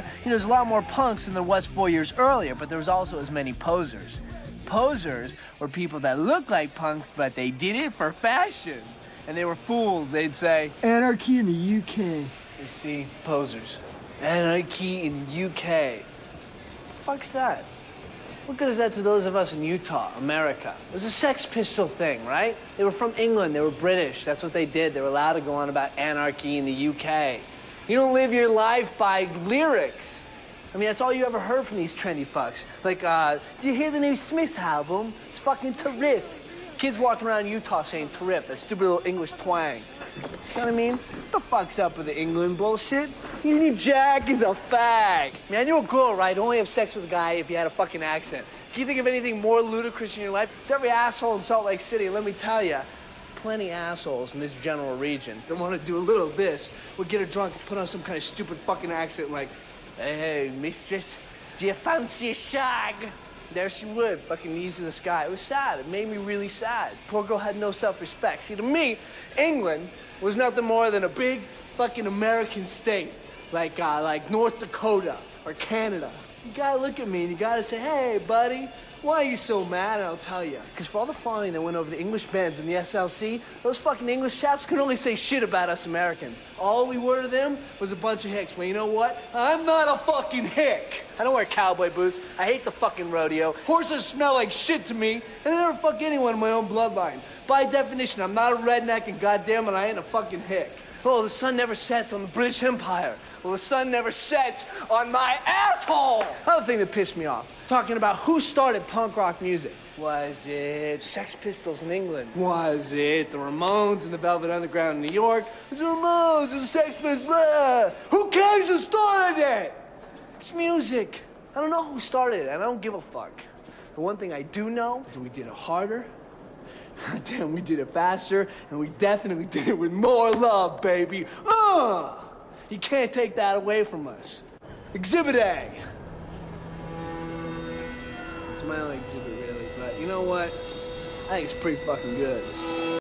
know, there's a lot more punks than there was four years earlier, but there was also as many posers. Posers were people that looked like punks, but they did it for fashion. And they were fools, they'd say. Anarchy in the UK. You see, posers. Anarchy in UK. Fuck's that? What good is that to those of us in Utah, America? It was a Sex Pistol thing, right? They were from England, they were British. That's what they did. They were allowed to go on about anarchy in the UK. You don't live your life by lyrics. I mean, that's all you ever heard from these trendy fucks. Like, uh, do you hear the new Smiths album? It's fucking terrific. Kids walking around Utah saying terrific, that stupid little English twang. See what I mean? What the fuck's up with the England bullshit? Union Jack is a fag. Man, knew a girl, right? Only have sex with a guy if you had a fucking accent. Can you think of anything more ludicrous in your life? It's every asshole in Salt Lake City. Let me tell you, plenty assholes in this general region that want to do a little of this. Would get her drunk and put on some kind of stupid fucking accent like, hey, mistress, do you fancy a shag? There she would, fucking knees to the sky. It was sad. It made me really sad. Poor girl had no self-respect. See, to me, England was nothing more than a big fucking American state, like uh, like North Dakota or Canada. You gotta look at me and you gotta say, hey, buddy, why are you so mad? And I'll tell you. Because for all the fawning that went over the English bands in the SLC, those fucking English chaps could only say shit about us Americans. All we were to them was a bunch of hicks. Well, you know what? I'm not a fucking hick. I don't wear cowboy boots. I hate the fucking rodeo. Horses smell like shit to me, and I never fuck anyone in my own bloodline. By definition, I'm not a redneck, and goddamn it, I ain't a fucking hick. Oh, the sun never sets on the British Empire. Well, the sun never sets on my asshole. Another thing that pissed me off, talking about who started punk rock music. Was it Sex Pistols in England? Was it the Ramones and the Velvet Underground in New York? Was it the Ramones and the Sex Pistols? Who cares who started it? It's music. I don't know who started it, and I don't give a fuck. The one thing I do know is we did it harder, Damn, we did it faster, and we definitely did it with more love, baby. Uh! You can't take that away from us. Exhibit A. It's my only exhibit, really, but you know what? I think it's pretty fucking good.